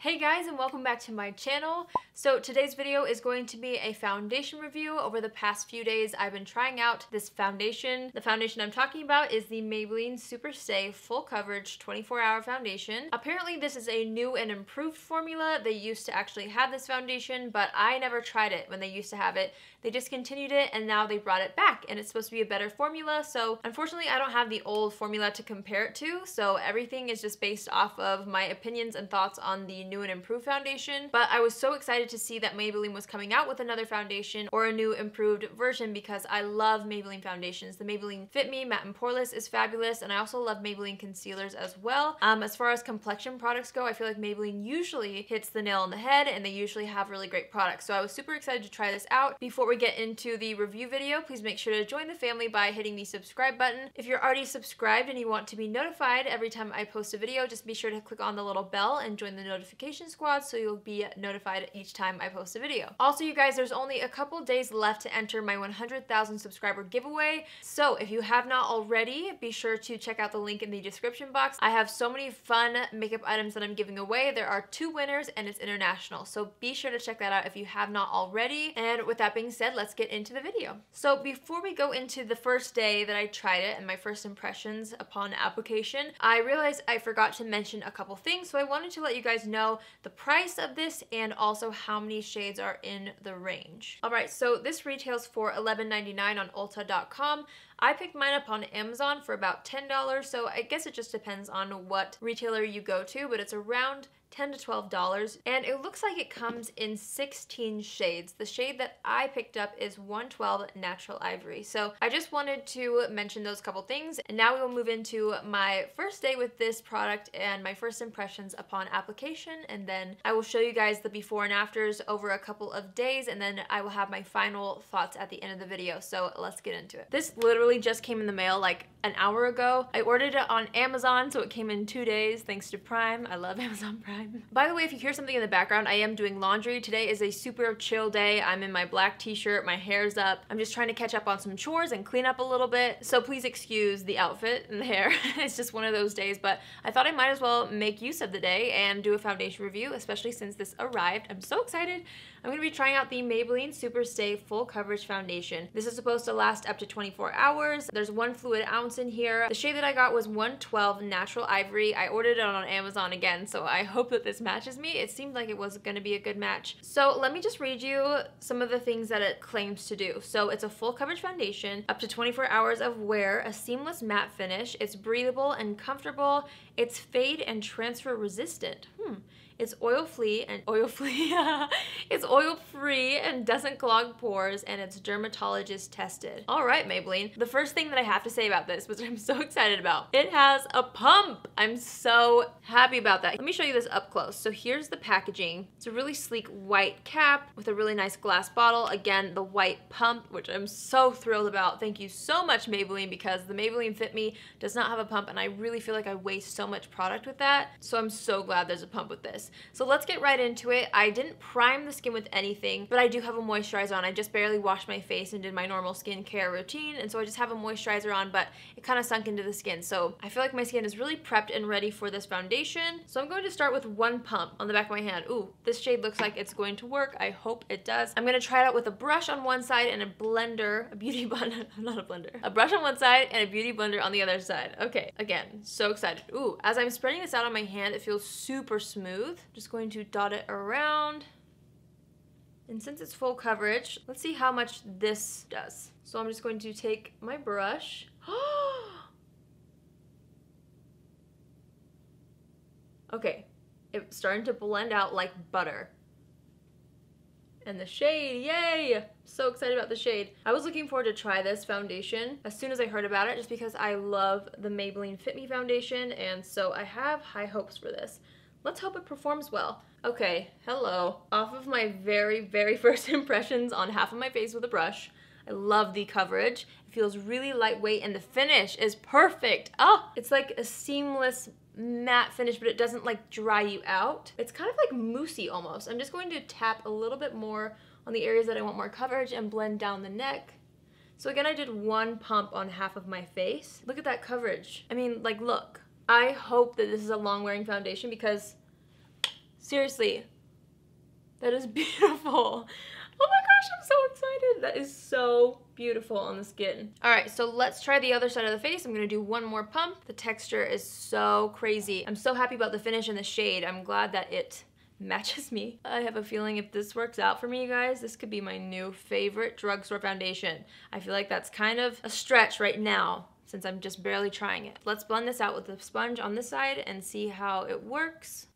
Hey guys and welcome back to my channel. So today's video is going to be a foundation review. Over the past few days I've been trying out this foundation. The foundation I'm talking about is the Maybelline Super Stay Full Coverage 24 Hour Foundation. Apparently this is a new and improved formula. They used to actually have this foundation but I never tried it when they used to have it. They discontinued it and now they brought it back and it's supposed to be a better formula so unfortunately I don't have the old formula to compare it to so everything is just based off of my opinions and thoughts on the new and improved foundation. But I was so excited to see that Maybelline was coming out with another foundation or a new improved version because I love Maybelline foundations. The Maybelline Fit Me Matte and Poreless is fabulous and I also love Maybelline concealers as well. Um, as far as complexion products go, I feel like Maybelline usually hits the nail on the head and they usually have really great products. So I was super excited to try this out. Before we get into the review video, please make sure to join the family by hitting the subscribe button. If you're already subscribed and you want to be notified every time I post a video, just be sure to click on the little bell and join the notification squad so you'll be notified each time I post a video. Also, you guys, there's only a couple days left to enter my 100,000 subscriber giveaway. So if you have not already, be sure to check out the link in the description box. I have so many fun makeup items that I'm giving away. There are two winners and it's international. So be sure to check that out if you have not already. And with that being said, let's get into the video. So before we go into the first day that I tried it and my first impressions upon application, I realized I forgot to mention a couple things. So I wanted to let you guys know the price of this and also how many shades are in the range. All right, so this retails for $11.99 on Ulta.com. I picked mine up on Amazon for about $10, so I guess it just depends on what retailer you go to, but it's around 10 to $12 and it looks like it comes in 16 shades. The shade that I picked up is 112 Natural Ivory. So I just wanted to mention those couple things and now we will move into my first day with this product and my first impressions upon application and then I will show you guys the before and afters over a couple of days and then I will have my final thoughts at the end of the video. So let's get into it. This literally just came in the mail like an hour ago. I ordered it on Amazon so it came in two days thanks to Prime. I love Amazon Prime time. By the way, if you hear something in the background, I am doing laundry. Today is a super chill day. I'm in my black t-shirt, my hair's up. I'm just trying to catch up on some chores and clean up a little bit. So please excuse the outfit and the hair. it's just one of those days, but I thought I might as well make use of the day and do a foundation review, especially since this arrived. I'm so excited. I'm going to be trying out the Maybelline Super Stay Full Coverage Foundation. This is supposed to last up to 24 hours. There's one fluid ounce in here. The shade that I got was 112 Natural Ivory. I ordered it on Amazon again, so I hope that this matches me. It seemed like it was going to be a good match. So let me just read you some of the things that it claims to do. So it's a full coverage foundation, up to 24 hours of wear, a seamless matte finish. It's breathable and comfortable. It's fade and transfer resistant. Hmm. It's oil free and oil free. it's oil free and doesn't clog pores and it's dermatologist tested. All right, Maybelline. The first thing that I have to say about this, which I'm so excited about, it has a pump. I'm so happy about that. Let me show you this up close. So here's the packaging. It's a really sleek white cap with a really nice glass bottle. Again, the white pump, which I'm so thrilled about. Thank you so much, Maybelline, because the Maybelline Fit Me does not have a pump and I really feel like I waste so much product with that. So I'm so glad there's a pump with this. So let's get right into it. I didn't prime the skin with anything, but I do have a moisturizer on. I just barely washed my face and did my normal skincare routine, and so I just have a moisturizer on, but it kind of sunk into the skin. So I feel like my skin is really prepped and ready for this foundation. So I'm going to start with one pump on the back of my hand. Ooh, this shade looks like it's going to work. I hope it does. I'm gonna try it out with a brush on one side and a blender, a beauty blender, not a blender, a brush on one side and a beauty blender on the other side. Okay, again, so excited. Ooh, as I'm spreading this out on my hand, it feels super smooth. Just going to dot it around. And since it's full coverage, let's see how much this does. So I'm just going to take my brush. okay, it's starting to blend out like butter. And the shade, yay! So excited about the shade. I was looking forward to try this foundation as soon as I heard about it just because I love the Maybelline Fit Me foundation and so I have high hopes for this. Let's hope it performs well. Okay, hello. Off of my very, very first impressions on half of my face with a brush, I love the coverage. It feels really lightweight and the finish is perfect. Oh, it's like a seamless matte finish, but it doesn't like dry you out. It's kind of like moussey almost. I'm just going to tap a little bit more on the areas that I want more coverage and blend down the neck. So again, I did one pump on half of my face. Look at that coverage. I mean, like, look. I hope that this is a long wearing foundation because Seriously, that is beautiful. Oh my gosh, I'm so excited. That is so beautiful on the skin. All right, so let's try the other side of the face. I'm gonna do one more pump. The texture is so crazy. I'm so happy about the finish and the shade. I'm glad that it matches me. I have a feeling if this works out for me, you guys, this could be my new favorite drugstore foundation. I feel like that's kind of a stretch right now since I'm just barely trying it. Let's blend this out with the sponge on this side and see how it works.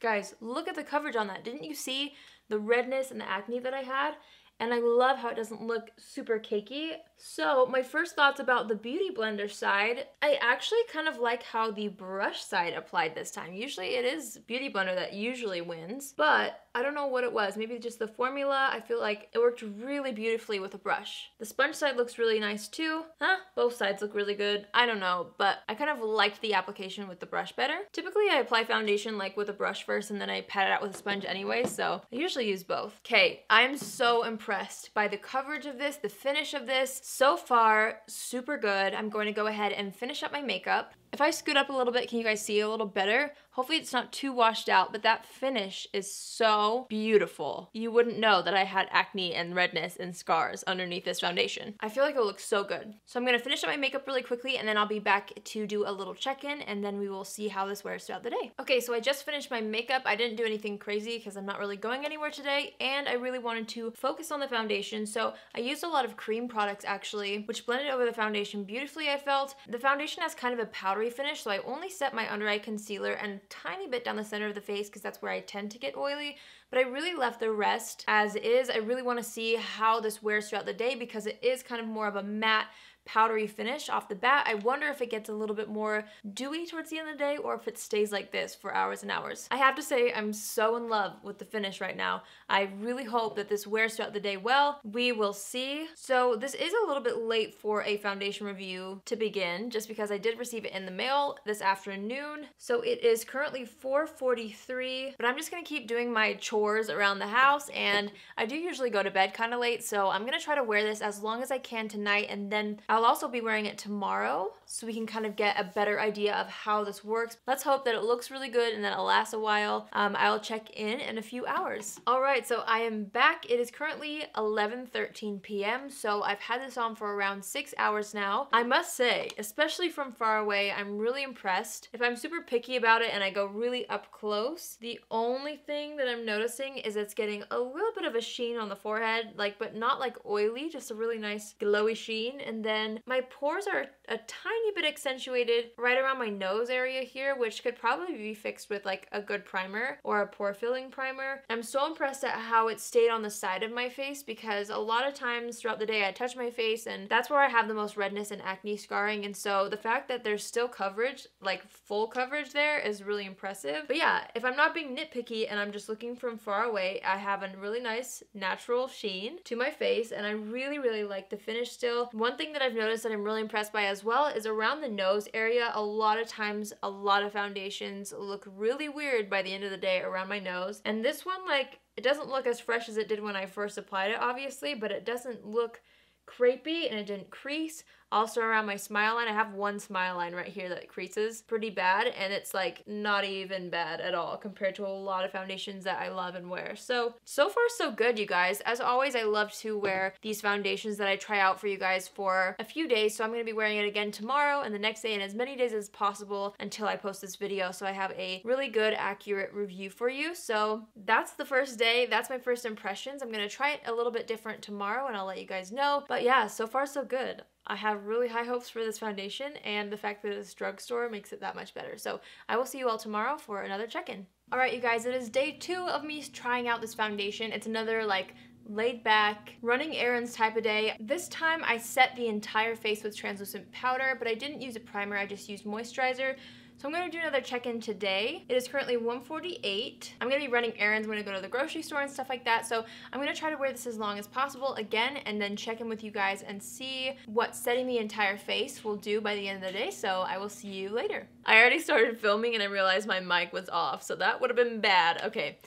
Guys, look at the coverage on that. Didn't you see the redness and the acne that I had and I love how it doesn't look super cakey. So my first thoughts about the Beauty Blender side, I actually kind of like how the brush side applied this time. Usually it is Beauty Blender that usually wins, but I don't know what it was. Maybe just the formula. I feel like it worked really beautifully with a brush. The sponge side looks really nice too. Huh? Both sides look really good. I don't know, but I kind of liked the application with the brush better. Typically I apply foundation like with a brush first and then I pat it out with a sponge anyway, so I usually use both. Okay, I'm so impressed impressed by the coverage of this, the finish of this. So far, super good. I'm going to go ahead and finish up my makeup. If I scoot up a little bit, can you guys see a little better? Hopefully it's not too washed out, but that finish is so beautiful. You wouldn't know that I had acne and redness and scars underneath this foundation. I feel like it looks so good. So I'm gonna finish up my makeup really quickly and then I'll be back to do a little check-in and then we will see how this wears throughout the day. Okay, so I just finished my makeup. I didn't do anything crazy because I'm not really going anywhere today and I really wanted to focus on the foundation. So I used a lot of cream products actually, which blended over the foundation beautifully, I felt. The foundation has kind of a powdery finish, so I only set my under eye concealer and tiny bit down the center of the face because that's where I tend to get oily, but I really left the rest as is. I really want to see how this wears throughout the day because it is kind of more of a matte powdery finish off the bat. I wonder if it gets a little bit more dewy towards the end of the day or if it stays like this for hours and hours. I have to say I'm so in love with the finish right now. I really hope that this wears throughout the day well. We will see. So this is a little bit late for a foundation review to begin just because I did receive it in the mail this afternoon. So it is currently 4.43 but I'm just gonna keep doing my chores around the house and I do usually go to bed kind of late so I'm gonna try to wear this as long as I can tonight and then I'll also be wearing it tomorrow so we can kind of get a better idea of how this works. Let's hope that it looks really good and that it'll last a while. Um, I'll check in in a few hours. All right, so I am back. It is currently 11:13 p.m. So I've had this on for around six hours now. I must say, especially from far away, I'm really impressed. If I'm super picky about it and I go really up close, the only thing that I'm noticing is it's getting a little bit of a sheen on the forehead, like but not like oily, just a really nice glowy sheen. And then my pores are a tiny bit accentuated right around my nose area here, which could probably be fixed with like a good primer or a pore filling primer. I'm so impressed at how it stayed on the side of my face because a lot of times throughout the day I touch my face and that's where I have the most redness and acne scarring. And so the fact that there's still coverage, like full coverage there is really impressive. But yeah, if I'm not being nitpicky and I'm just looking far away, I have a really nice natural sheen to my face and I really, really like the finish still. One thing that I've noticed that I'm really impressed by as well is around the nose area. A lot of times, a lot of foundations look really weird by the end of the day around my nose. And this one, like, it doesn't look as fresh as it did when I first applied it, obviously, but it doesn't look crepey and it didn't crease. Also around my smile line, I have one smile line right here that creases pretty bad and it's like not even bad at all compared to a lot of foundations that I love and wear. So, so far so good you guys. As always, I love to wear these foundations that I try out for you guys for a few days. So I'm going to be wearing it again tomorrow and the next day and as many days as possible until I post this video. So I have a really good accurate review for you. So that's the first day. That's my first impressions. I'm going to try it a little bit different tomorrow and I'll let you guys know. But yeah, so far so good. I have really high hopes for this foundation and the fact that it's drugstore makes it that much better. So I will see you all tomorrow for another check-in. Alright you guys, it is day two of me trying out this foundation. It's another like laid back, running errands type of day. This time I set the entire face with translucent powder, but I didn't use a primer, I just used moisturizer. So I'm gonna do another check-in today. It is currently 1:48. I'm gonna be running errands, I'm gonna go to the grocery store and stuff like that. So I'm gonna try to wear this as long as possible again and then check in with you guys and see what setting the entire face will do by the end of the day. So I will see you later. I already started filming and I realized my mic was off, so that would have been bad. Okay.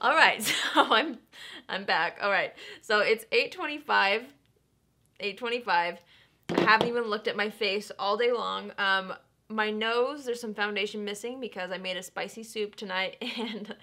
All right, so I'm I'm back. All right, so it's 8:25. 8:25. I haven't even looked at my face all day long. Um, my nose, there's some foundation missing because I made a spicy soup tonight and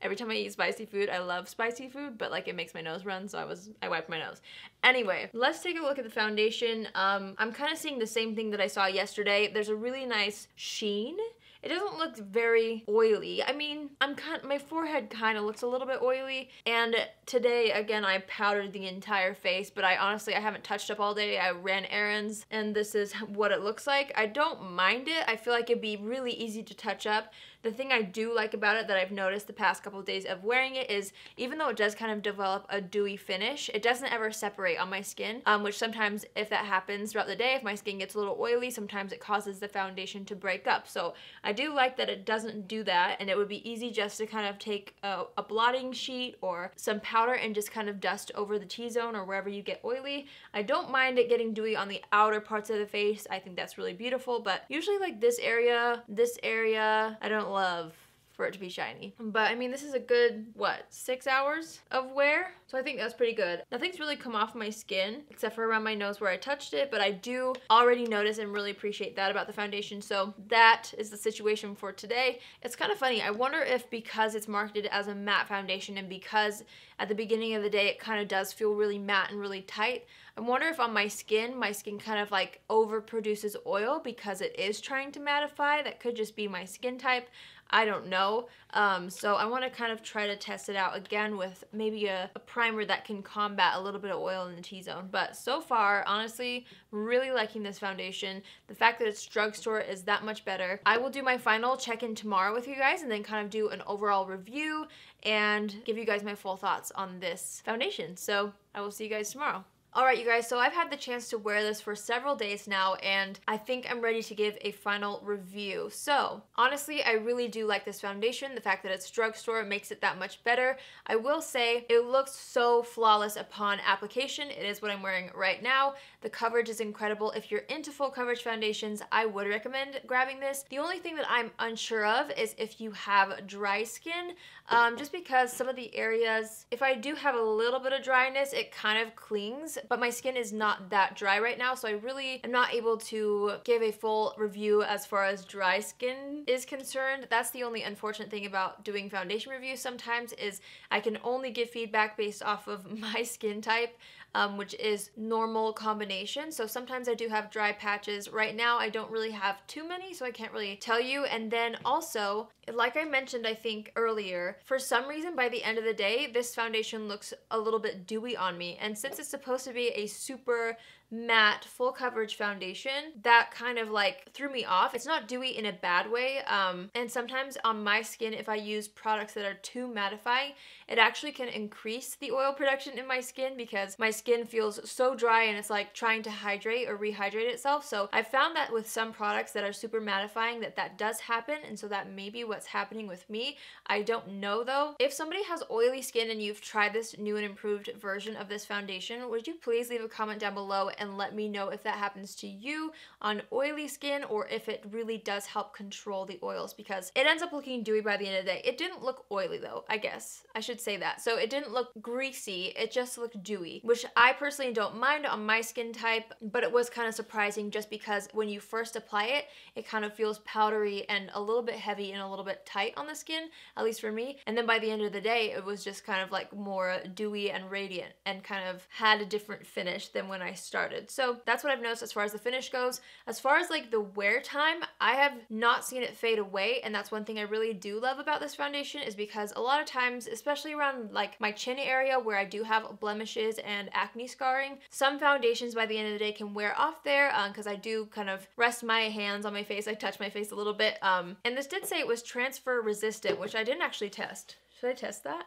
every time I eat spicy food, I love spicy food, but like it makes my nose run, so I was I wiped my nose. Anyway, let's take a look at the foundation. Um, I'm kind of seeing the same thing that I saw yesterday. There's a really nice sheen it doesn't look very oily. I mean, I'm kind my forehead kind of looks a little bit oily and today again I powdered the entire face, but I honestly I haven't touched up all day. I ran errands and this is what it looks like. I don't mind it. I feel like it'd be really easy to touch up. The thing I do like about it that I've noticed the past couple of days of wearing it is even though it does kind of develop a dewy finish, it doesn't ever separate on my skin, um, which sometimes if that happens throughout the day, if my skin gets a little oily, sometimes it causes the foundation to break up. So I do like that it doesn't do that and it would be easy just to kind of take a, a blotting sheet or some powder and just kind of dust over the T-zone or wherever you get oily. I don't mind it getting dewy on the outer parts of the face. I think that's really beautiful, but usually like this area, this area, I don't love for it to be shiny. But I mean, this is a good, what, six hours of wear? So I think that's pretty good. Nothing's really come off my skin except for around my nose where I touched it, but I do already notice and really appreciate that about the foundation. So that is the situation for today. It's kind of funny. I wonder if because it's marketed as a matte foundation and because at the beginning of the day it kind of does feel really matte and really tight, I wonder if on my skin, my skin kind of like overproduces oil because it is trying to mattify. That could just be my skin type. I don't know. Um, so I want to kind of try to test it out again with maybe a, a primer that can combat a little bit of oil in the T-zone. But so far, honestly, really liking this foundation. The fact that it's drugstore is that much better. I will do my final check-in tomorrow with you guys and then kind of do an overall review and give you guys my full thoughts on this foundation. So I will see you guys tomorrow. Alright you guys, so I've had the chance to wear this for several days now and I think I'm ready to give a final review. So, honestly, I really do like this foundation. The fact that it's drugstore makes it that much better. I will say it looks so flawless upon application. It is what I'm wearing right now. The coverage is incredible. If you're into full coverage foundations, I would recommend grabbing this. The only thing that I'm unsure of is if you have dry skin, um, just because some of the areas, if I do have a little bit of dryness, it kind of clings but my skin is not that dry right now, so I really am not able to give a full review as far as dry skin is concerned. That's the only unfortunate thing about doing foundation reviews sometimes is I can only give feedback based off of my skin type um, which is normal combination. So sometimes I do have dry patches. Right now I don't really have too many, so I can't really tell you. And then also, like I mentioned, I think earlier, for some reason by the end of the day, this foundation looks a little bit dewy on me. And since it's supposed to be a super matte full coverage foundation that kind of like threw me off. It's not dewy in a bad way. Um, and sometimes on my skin, if I use products that are too mattifying, it actually can increase the oil production in my skin because my skin feels so dry and it's like trying to hydrate or rehydrate itself. So I found that with some products that are super mattifying that that does happen. And so that may be what's happening with me. I don't know though. If somebody has oily skin and you've tried this new and improved version of this foundation, would you please leave a comment down below and let me know if that happens to you on oily skin or if it really does help control the oils because it ends up looking dewy by the end of the day. It didn't look oily though, I guess. I should say that. So it didn't look greasy, it just looked dewy, which I personally don't mind on my skin type, but it was kind of surprising just because when you first apply it, it kind of feels powdery and a little bit heavy and a little bit tight on the skin, at least for me. And then by the end of the day, it was just kind of like more dewy and radiant and kind of had a different finish than when I started. So that's what I've noticed as far as the finish goes. As far as like the wear time, I have not seen it fade away and that's one thing I really do love about this foundation is because a lot of times, especially around like my chin area where I do have blemishes and acne scarring, some foundations by the end of the day can wear off there because um, I do kind of rest my hands on my face. I touch my face a little bit. Um, and this did say it was transfer resistant, which I didn't actually test. Should I test that?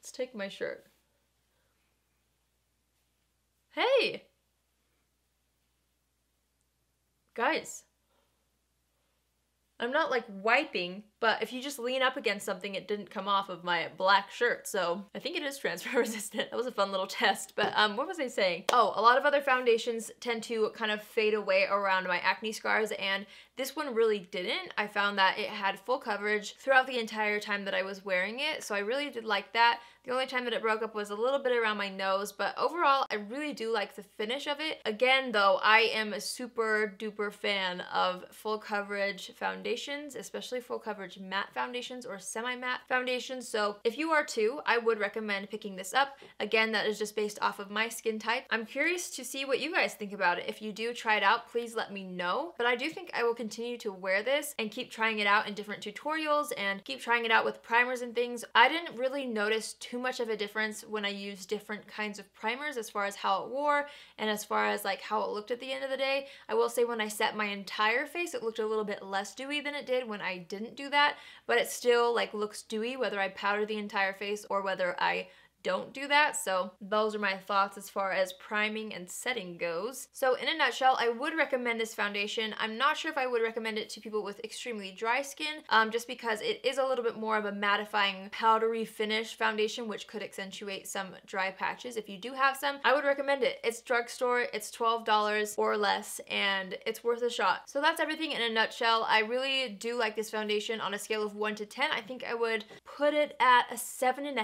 Let's take my shirt. Hey! Guys. I'm not like wiping but if you just lean up against something, it didn't come off of my black shirt. So I think it is transfer resistant. That was a fun little test. But um, what was I saying? Oh, a lot of other foundations tend to kind of fade away around my acne scars and this one really didn't. I found that it had full coverage throughout the entire time that I was wearing it, so I really did like that. The only time that it broke up was a little bit around my nose, but overall, I really do like the finish of it. Again, though, I am a super duper fan of full coverage foundations, especially full coverage matte foundations or semi-matte foundations. So if you are too, I would recommend picking this up. Again, that is just based off of my skin type. I'm curious to see what you guys think about it. If you do try it out, please let me know. But I do think I will continue to wear this and keep trying it out in different tutorials and keep trying it out with primers and things. I didn't really notice too too much of a difference when I used different kinds of primers as far as how it wore and as far as like how it looked at the end of the day. I will say when I set my entire face, it looked a little bit less dewy than it did when I didn't do that, but it still like looks dewy whether I powder the entire face or whether I don't do that. So those are my thoughts as far as priming and setting goes. So in a nutshell, I would recommend this foundation. I'm not sure if I would recommend it to people with extremely dry skin, um, just because it is a little bit more of a mattifying, powdery finish foundation, which could accentuate some dry patches. If you do have some, I would recommend it. It's drugstore, it's $12 or less, and it's worth a shot. So that's everything in a nutshell. I really do like this foundation on a scale of 1 to 10. I think I would put it at a 7.5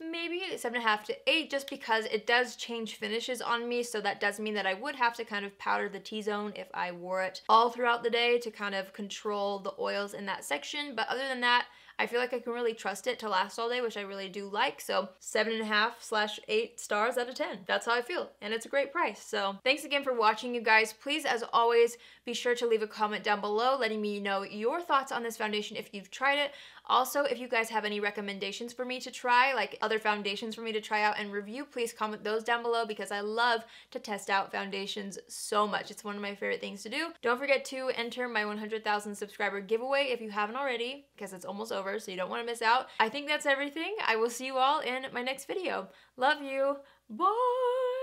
maybe maybe seven and a half to eight just because it does change finishes on me. So that does mean that I would have to kind of powder the T-zone if I wore it all throughout the day to kind of control the oils in that section. But other than that, I feel like I can really trust it to last all day, which I really do like. So seven and a half slash eight stars out of 10. That's how I feel. And it's a great price. So thanks again for watching, you guys. Please, as always, be sure to leave a comment down below letting me know your thoughts on this foundation if you've tried it. Also, if you guys have any recommendations for me to try, like other foundations for me to try out and review, please comment those down below because I love to test out foundations so much. It's one of my favorite things to do. Don't forget to enter my 100,000 subscriber giveaway if you haven't already because it's almost over so you don't want to miss out. I think that's everything. I will see you all in my next video. Love you. Bye!